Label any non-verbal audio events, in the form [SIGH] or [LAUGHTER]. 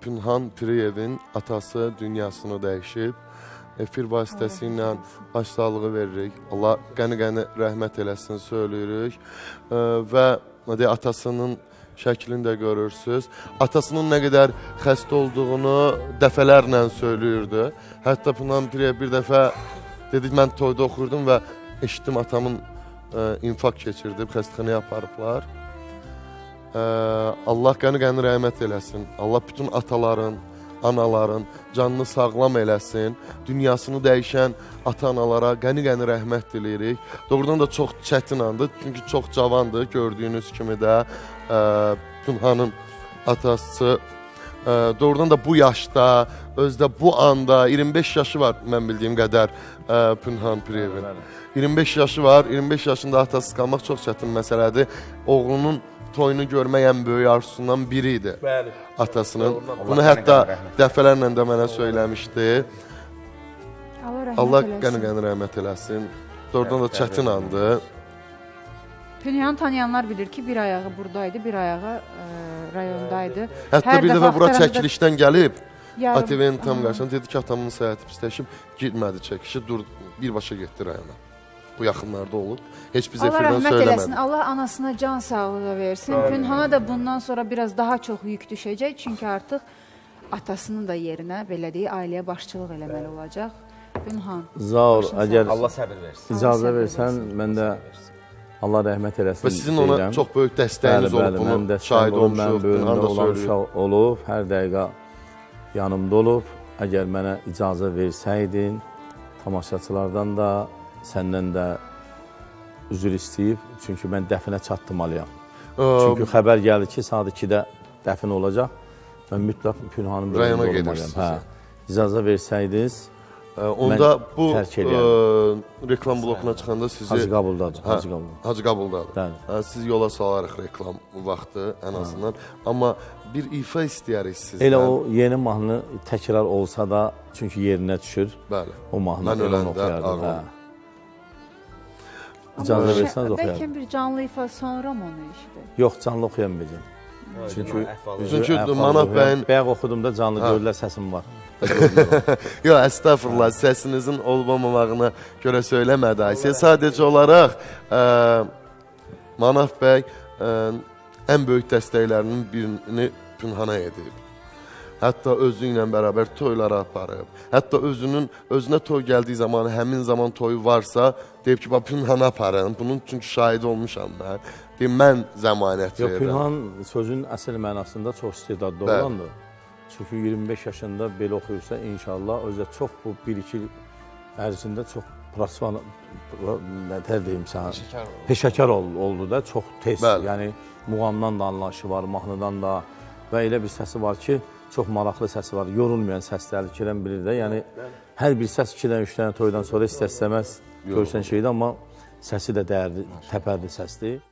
Pünhan Piriyevin atası dünyasını dəyişib. Efir vasitəsilə başsağlığı veririk. Allah qəni-qəni rəhmət eləsin söyləyirik. Və nə deyək, atasının şəklini də görürsüz. Atasının nə qədər xəstə olduğunu dəfələrlə söyləyirdi. Hətta Pünhan Piriyev bir dəfə dedik mən toyda oxurdum və eşitdim atamın ə, infarkt keçirdib, xəstəxanaya aparıblar. Allah qəni-qəni rəhmət eləsin. Allah bütün ataların, anaların canını sağlam eləsin. Dünyasını dəyişən ata-analara qəni-qəni rəhmət diləyirik. Doğrudan da çox çətin andır, çünki çox cavandır gördüyünüz kimi də ə, Pünhanın atası doğrudan da bu yaşda, özdə bu anda 25 yaşı var mən bildiyim qədər ə, Pünhan Piriyevin. 25 yaşı var. 25 yaşında atasız qalmaq çox çətin məsələdir. Oğlunun toyunu görmək ən böyük arzusundan biri idi Bəli. atasının. Bunu hətta dəfələrlə də mənə söyləmişdi. Allah rəhmət Allah eləsin. qəni-qəni rəhmət eləsin. Doğrudan da çətin andı. Pünyanı tanıyanlar bilir ki, bir ayağı buradaydı, bir ayağı e, rayondaydı. Hətta Hər bir dəfə dəfə bura çəkilişdən gəlib, ATV-nin tam qarşısında dedi ki, atamın səhhəti pisləşib, getmədi çəkişi, dur birbaşa getdi rayona. Bu yaxınlarda olub. Heç biz Allah efirdən rəhmət eləsin. söyləmədik. Allah anasına can sağlığı versin. Pünhana da bundan sonra biraz daha çox yük düşəcək. Çünki artıq atasının da yerinə belə deyək, ailəyə başçılıq eləməli olacaq. Pünhan. Zaur, əgər Allah səbir versin. icazə Allah versən, mən də Allah rəhmət eləsin Və sizin ona deyirəm. çox böyük dəstəyiniz Bəli, olub bəli, bunu mən də şahid olmuşuq, Pünhan da söylüyor. olub, hər dəqiqə yanımda olub. Əgər mənə icazə versəydin, tamaşaçılardan da, səndən də üzr istəyib, çünki mən dəfinə çatdırmalıyam. Çünki xəbər gəldi ki, saat 2-də dəfn olacaq. Mən mütləq Pünhanın Rayona Hə. hə. İcazə versəydiniz, Onda bu tərk ə, eləyərdim. reklam blokuna çıxanda sizi Hacı Qabuldadır, Hə, Hacı Qabulda. Hacı Qabuldadır. Bəli. Hə, siz yola salarıq reklam vaxtı ən azından. Amma bir ifa istəyərik sizdən. Elə o yeni mahnı təkrar olsa da, çünki yerinə düşür. Bəli. O mahnı Mən elə öləndə. Hə. İcazə versəniz oxuyardım. Bəlkə bir canlı ifa sonra mı onu eşidək? Yox, canlı oxuyamayacağam. Çünki Çünki əhval Manaf bəyin Bayaq oxudum da canlı gördülər səsim var. [LAUGHS] Yox, əstəğfurullah, səsinizin olmamamağına görə söyləmədi Ayşə. Sadəcə olaraq ə, Manaf bəy ə, ən böyük dəstəklərinin birini Pünhana edib. Hətta özü ilə bərabər toylara aparıb. Hətta özünün özünə toy gəldiyi zaman, həmin zaman toyu varsa, deyib ki, bax Pünhana aparın. Bunun çünki şahid olmuşam mən. Deyim mən zəmanət Yox, verirəm. Pünhan sözün əsl mənasında çox istedadlı olandır. Çünki 25 yaşında belə oxuyursa, inşallah özə çox bu 1-2 il ərzində çox prasvan nə tər deyim sənə. Peşəkar ol, oldu da çox tez. Bəli. Yəni muğamdan da anlayışı var, mahnıdan da və elə bir səsi var ki, çox maraqlı səsi var. Yorulmayan səsləri kirən bilir də. Yəni hər bir səs 2-dən 3 dənə toydan sonra istəsəməz görsən şeydir, amma səsi də dəyərli, təpərli səsdir.